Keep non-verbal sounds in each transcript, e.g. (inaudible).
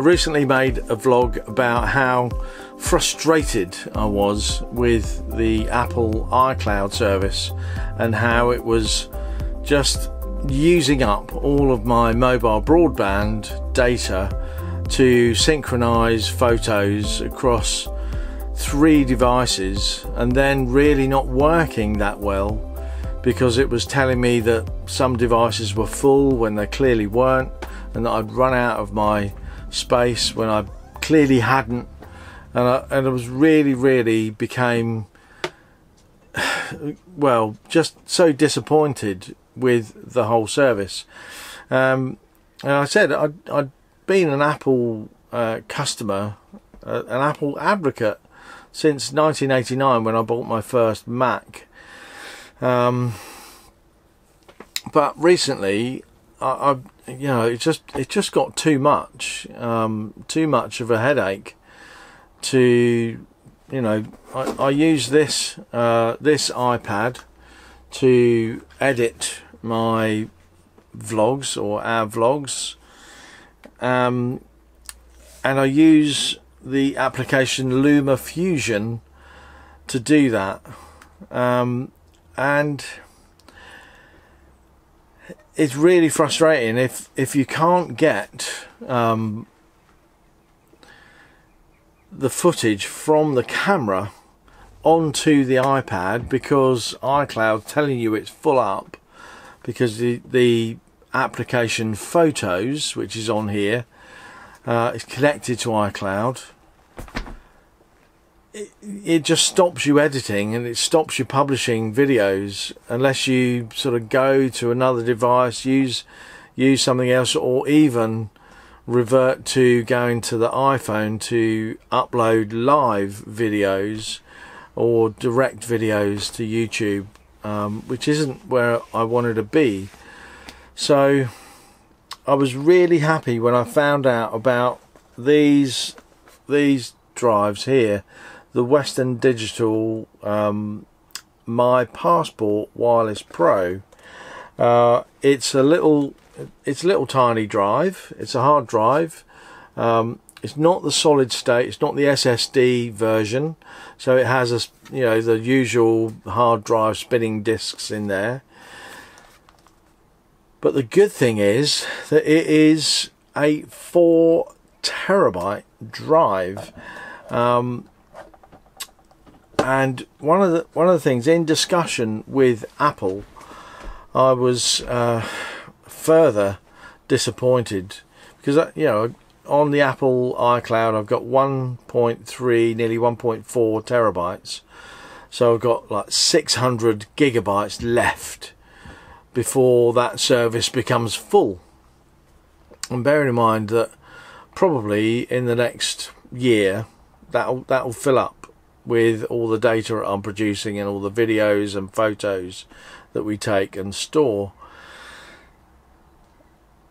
Recently made a vlog about how frustrated I was with the Apple iCloud service and how it was just using up all of my mobile broadband data to synchronize photos across three devices and then really not working that well because it was telling me that some devices were full when they clearly weren't and that I'd run out of my space when I clearly hadn't. And I, and I was really really became (sighs) well just so disappointed with the whole service. Um, and I said I'd, I'd been an Apple uh, customer uh, an Apple advocate since 1989 when I bought my first Mac. Um, but recently I, I, you know it just it just got too much um, too much of a headache to you know I, I use this uh, this iPad to edit my vlogs or our vlogs. Um, and I use the application Luma Fusion to do that. Um, and it's really frustrating if if you can't get um, the footage from the camera onto the iPad because iCloud telling you it's full up because the the application photos which is on here uh, is connected to iCloud it, it just stops you editing and it stops you publishing videos unless you sort of go to another device use use something else or even revert to going to the iPhone to upload live videos or direct videos to YouTube um, which isn't where I wanted to be. So I was really happy when I found out about these these drives here the Western Digital um, My Passport Wireless Pro. Uh, it's a little, it's a little tiny drive. It's a hard drive. Um, it's not the solid state. It's not the SSD version. So it has a, you know, the usual hard drive spinning discs in there. But the good thing is that it is a four terabyte drive. Um, and one of the one of the things in discussion with Apple, I was uh, further disappointed because uh, you know on the Apple iCloud I've got 1.3, nearly 1.4 terabytes, so I've got like 600 gigabytes left before that service becomes full. And bearing in mind that probably in the next year that'll that'll fill up with all the data I'm producing and all the videos and photos that we take and store.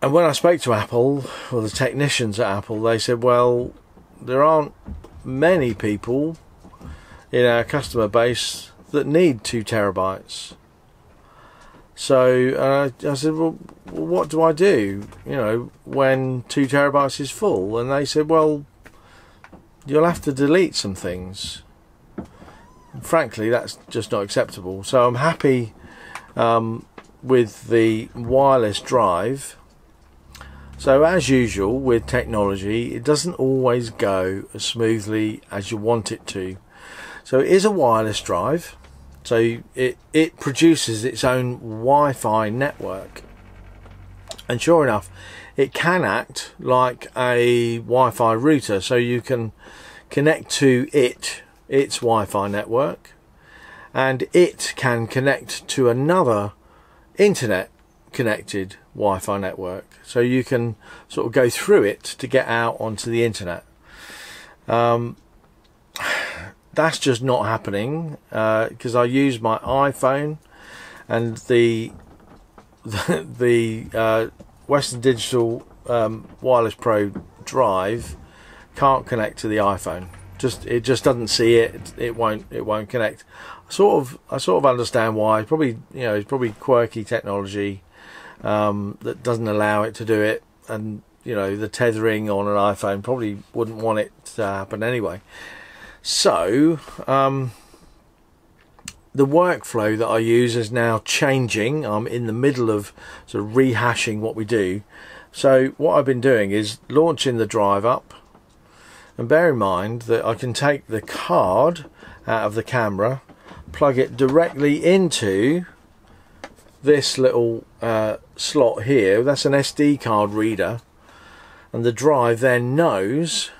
And when I spoke to Apple, or the technicians at Apple, they said, well, there aren't many people in our customer base that need two terabytes. So uh, I said, well, what do I do, you know, when two terabytes is full? And they said, well, you'll have to delete some things frankly, that's just not acceptable. So I'm happy um, with the wireless drive. So as usual with technology, it doesn't always go as smoothly as you want it to. So it is a wireless drive. So it, it produces its own Wi-Fi network. And sure enough, it can act like a Wi-Fi router. So you can connect to it its Wi-Fi network and it can connect to another internet connected Wi-Fi network. So you can sort of go through it to get out onto the internet. Um, (sighs) that's just not happening because uh, I use my iPhone and the (laughs) the, the uh, Western Digital um, Wireless Pro drive can't connect to the iPhone just it just doesn't see it. It won't it won't connect. I sort of I sort of understand why. Probably you know it's probably quirky technology um, that doesn't allow it to do it, and you know the tethering on an iPhone probably wouldn't want it to happen anyway. So um, the workflow that I use is now changing. I'm in the middle of sort of rehashing what we do. So what I've been doing is launching the drive up and bear in mind that I can take the card out of the camera plug it directly into this little uh, slot here that's an SD card reader and the drive then knows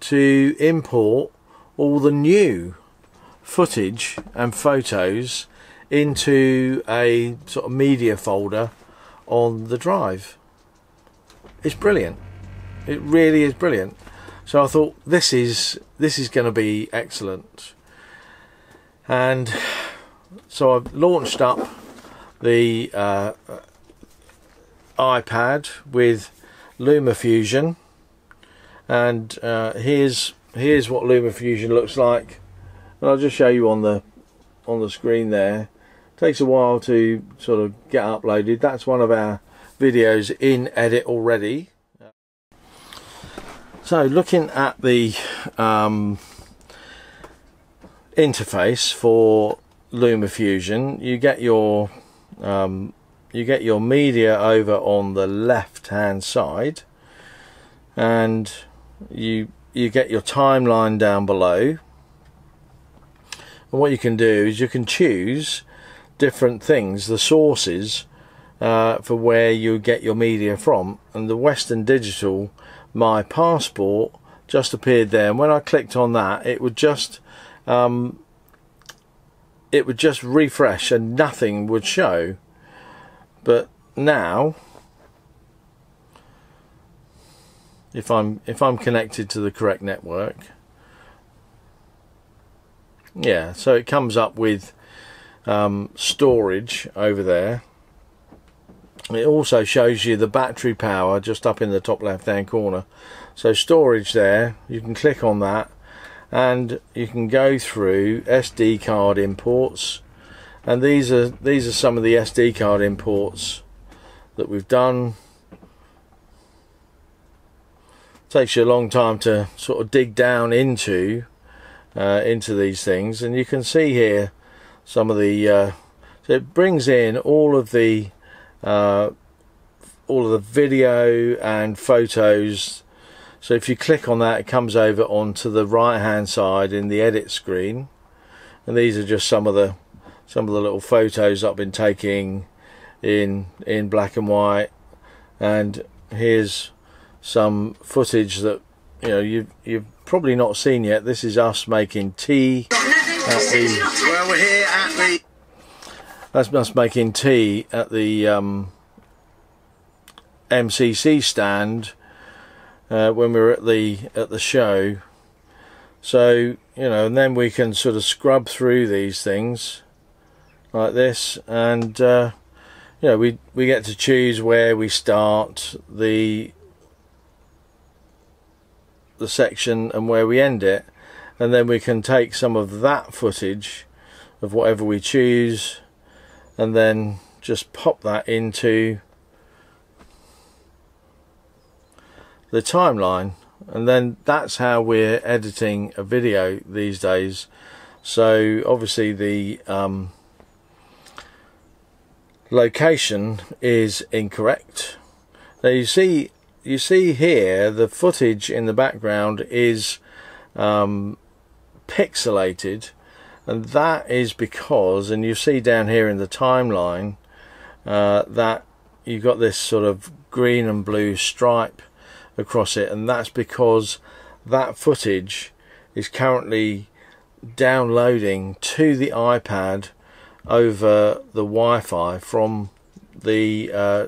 to import all the new footage and photos into a sort of media folder on the drive. It's brilliant. It really is brilliant. So I thought this is this is going to be excellent. And so I've launched up the uh, iPad with LumaFusion and uh, here's here's what LumaFusion looks like. And I'll just show you on the on the screen there. Takes a while to sort of get uploaded. That's one of our videos in edit already so looking at the um, interface for LumaFusion you get your um, you get your media over on the left hand side and you you get your timeline down below. And what you can do is you can choose different things the sources uh, for where you get your media from. And the Western Digital my passport just appeared there and when I clicked on that it would just um, it would just refresh and nothing would show. But now if I'm if I'm connected to the correct network yeah so it comes up with um, storage over there it also shows you the battery power just up in the top left hand corner. So storage there you can click on that and you can go through SD card imports. And these are these are some of the SD card imports that we've done. Takes you a long time to sort of dig down into uh, into these things. And you can see here some of the uh, so it brings in all of the uh, all of the video and photos. So if you click on that it comes over onto the right hand side in the edit screen. And these are just some of the some of the little photos I've been taking in in black and white. And here's some footage that you know you've you've probably not seen yet. This is us making tea well we're here at the that's us making tea at the um, MCC stand uh, when we were at the at the show. So you know and then we can sort of scrub through these things like this and uh, you know we we get to choose where we start the the section and where we end it. And then we can take some of that footage of whatever we choose and then just pop that into the timeline. And then that's how we're editing a video these days. So obviously the um, location is incorrect. Now you see you see here the footage in the background is um, pixelated and that is because and you see down here in the timeline uh, that you've got this sort of green and blue stripe across it. And that's because that footage is currently downloading to the iPad over the Wi-Fi from the uh,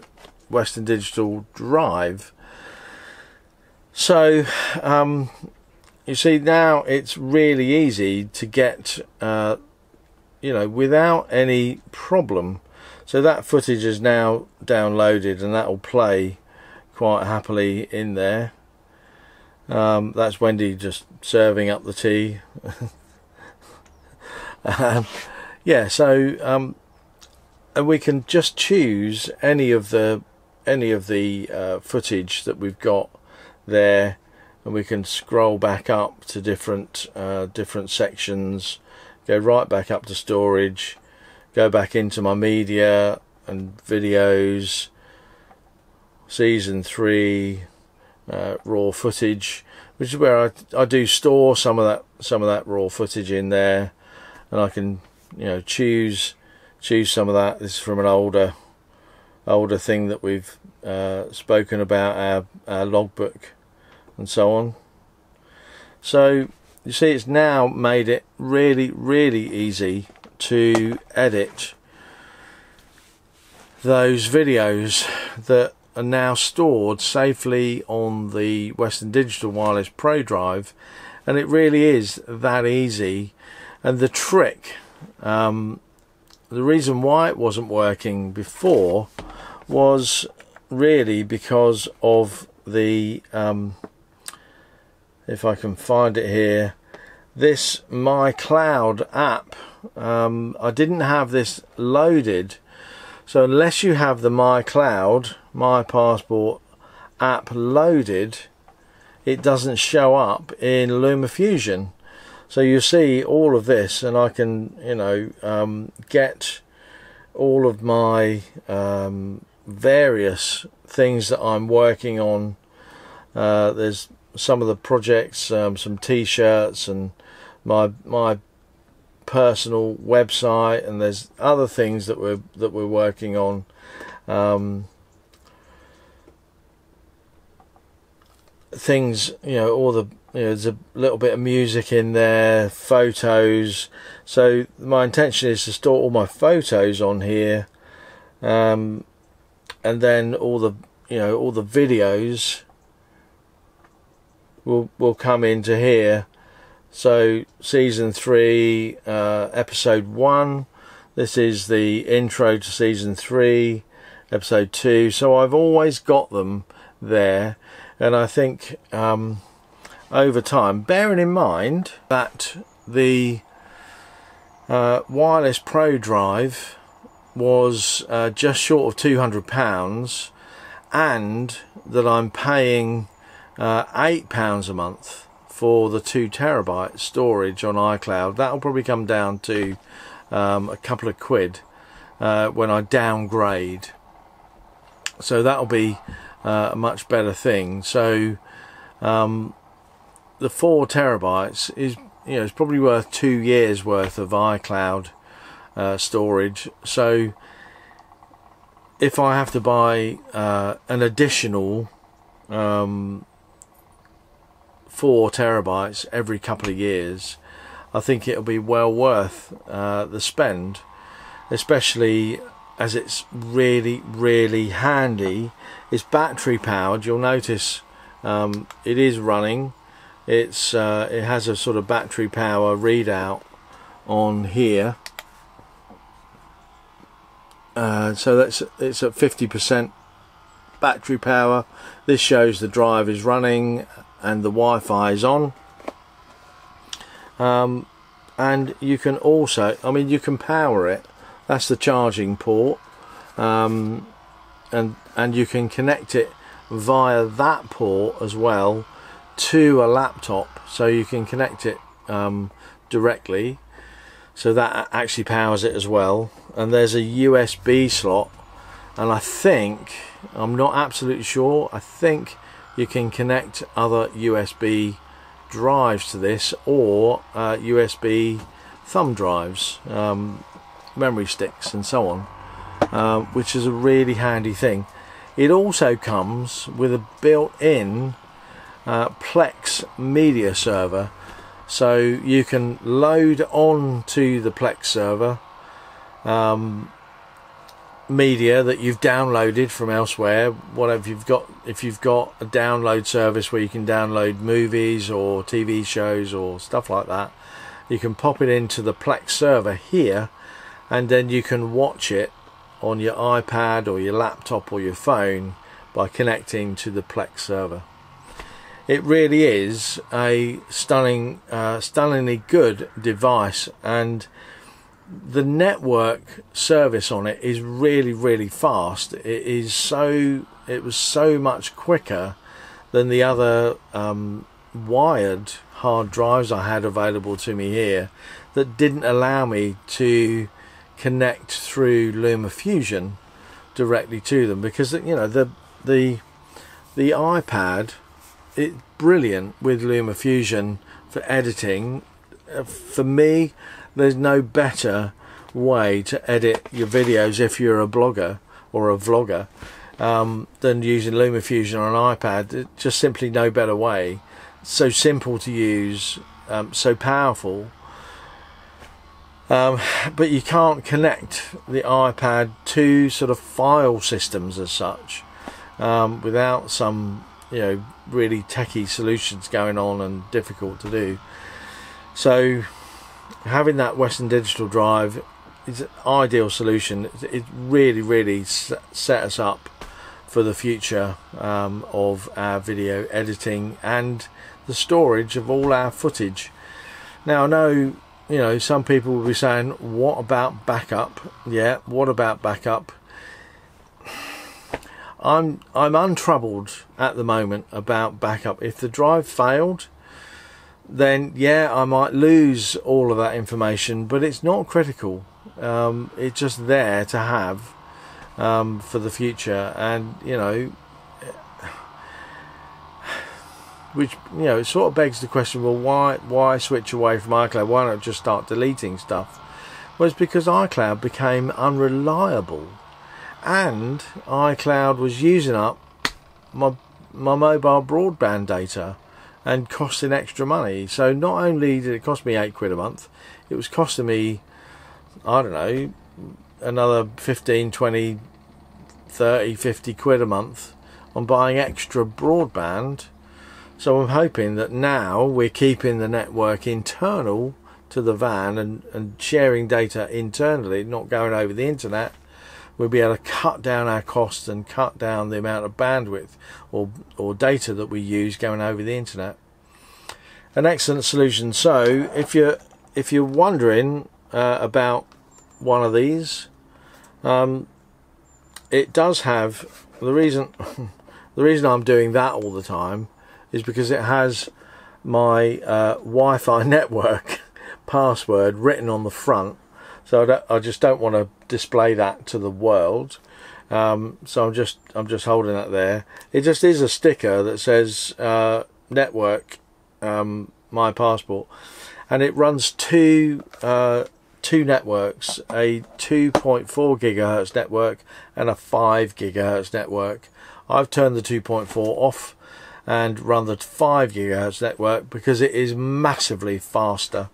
Western Digital drive. So, um, you see, now it's really easy to get, uh, you know, without any problem. So that footage is now downloaded and that will play quite happily in there. Um, that's Wendy just serving up the tea. (laughs) um, yeah, so um, and we can just choose any of the any of the uh, footage that we've got there and we can scroll back up to different uh, different sections go right back up to storage go back into my media and videos season 3 uh, raw footage which is where I, I do store some of that some of that raw footage in there. And I can you know choose choose some of that. This is from an older older thing that we've uh, spoken about our, our logbook and so on. So you see it's now made it really really easy to edit those videos that are now stored safely on the Western Digital Wireless Pro Drive and it really is that easy. And the trick um, the reason why it wasn't working before was really because of the um, if I can find it here. This my cloud app. Um, I didn't have this loaded so unless you have the my cloud my passport app loaded it doesn't show up in LumaFusion so you see all of this and I can you know um, get all of my um, various things that I'm working on. Uh, there's some of the projects um, some t-shirts and my my personal website and there's other things that we're that we're working on. Um, things you know all the you know, there's a little bit of music in there photos. So my intention is to store all my photos on here um, and then all the you know all the videos will will come into here so season 3 uh, episode 1 this is the intro to season 3 episode 2 so I've always got them there and I think um, over time bearing in mind that the uh, wireless pro drive was uh, just short of 200 pounds and that I'm paying uh, eight pounds a month for the two terabyte storage on iCloud that'll probably come down to um, a couple of quid uh, when I downgrade so that'll be uh, a much better thing. So um, the four terabytes is you know it's probably worth two years worth of iCloud uh, storage. So if I have to buy uh, an additional um, four terabytes every couple of years, I think it'll be well worth uh, the spend, especially as it's really really handy. It's battery powered you'll notice um, it is running. It's uh, it has a sort of battery power readout on here. Uh, so that's it's at 50% battery power. This shows the drive is running and the Wi-Fi is on. Um, and you can also I mean you can power it. That's the charging port. Um, and and you can connect it via that port as well to a laptop. So you can connect it um, directly. So that actually powers it as well. And there's a USB slot. And I think I'm not absolutely sure I think you can connect other USB drives to this or uh, USB thumb drives um, memory sticks and so on uh, which is a really handy thing. It also comes with a built-in uh, Plex media server. So you can load on to the Plex server um, media that you've downloaded from elsewhere whatever you've got if you've got a download service where you can download movies or TV shows or stuff like that you can pop it into the Plex server here and then you can watch it on your iPad or your laptop or your phone by connecting to the Plex server. It really is a stunning, uh, stunningly good device, and the network service on it is really, really fast. It is so it was so much quicker than the other um, wired hard drives I had available to me here that didn't allow me to connect through LumaFusion directly to them because you know the the the iPad it's brilliant with LumaFusion for editing. Uh, for me, there's no better way to edit your videos if you're a blogger or a vlogger um, than using LumaFusion on an iPad. just simply no better way. So simple to use, um, so powerful. Um, but you can't connect the iPad to sort of file systems as such um, without some you know really techie solutions going on and difficult to do. So having that Western Digital drive is an ideal solution. It really really set us up for the future um, of our video editing and the storage of all our footage. Now I know you know some people will be saying what about backup yeah what about backup I'm I'm untroubled at the moment about backup. If the drive failed, then yeah, I might lose all of that information, but it's not critical. Um, it's just there to have um, for the future, and you know, (sighs) which you know, it sort of begs the question: Well, why why switch away from iCloud? Why not just start deleting stuff? Well, it's because iCloud became unreliable and iCloud was using up my my mobile broadband data and costing extra money. So not only did it cost me eight quid a month, it was costing me I don't know another 15, 20, 30, 50 quid a month on buying extra broadband. So I'm hoping that now we're keeping the network internal to the van and, and sharing data internally, not going over the internet we'll be able to cut down our costs and cut down the amount of bandwidth or, or data that we use going over the internet. An excellent solution. So if you're if you're wondering uh, about one of these, um, it does have the reason (laughs) the reason I'm doing that all the time is because it has my uh, Wi-Fi (laughs) network password written on the front so I, I just don't want to display that to the world. Um, so I'm just I'm just holding that there. It just is a sticker that says uh, network um, my passport, and it runs two uh, two networks: a 2.4 gigahertz network and a 5 gigahertz network. I've turned the 2.4 off and run the 5 gigahertz network because it is massively faster.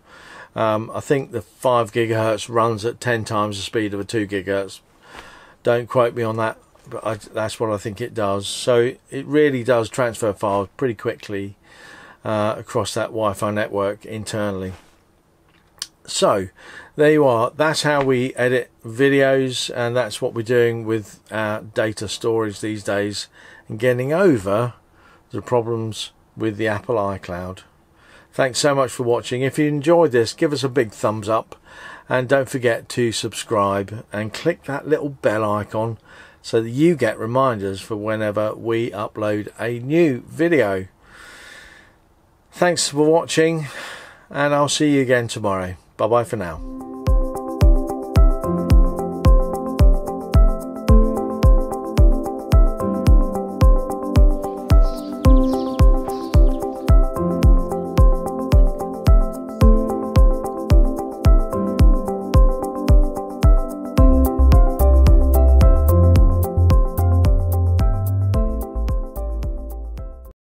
Um, I think the 5 gigahertz runs at 10 times the speed of a 2 gigahertz. Don't quote me on that, but I, that's what I think it does. So it really does transfer files pretty quickly uh, across that Wi-Fi network internally. So there you are. That's how we edit videos, and that's what we're doing with our data storage these days, and getting over the problems with the Apple iCloud. Thanks so much for watching. If you enjoyed this, give us a big thumbs up and don't forget to subscribe and click that little bell icon so that you get reminders for whenever we upload a new video. Thanks for watching and I'll see you again tomorrow. Bye bye for now.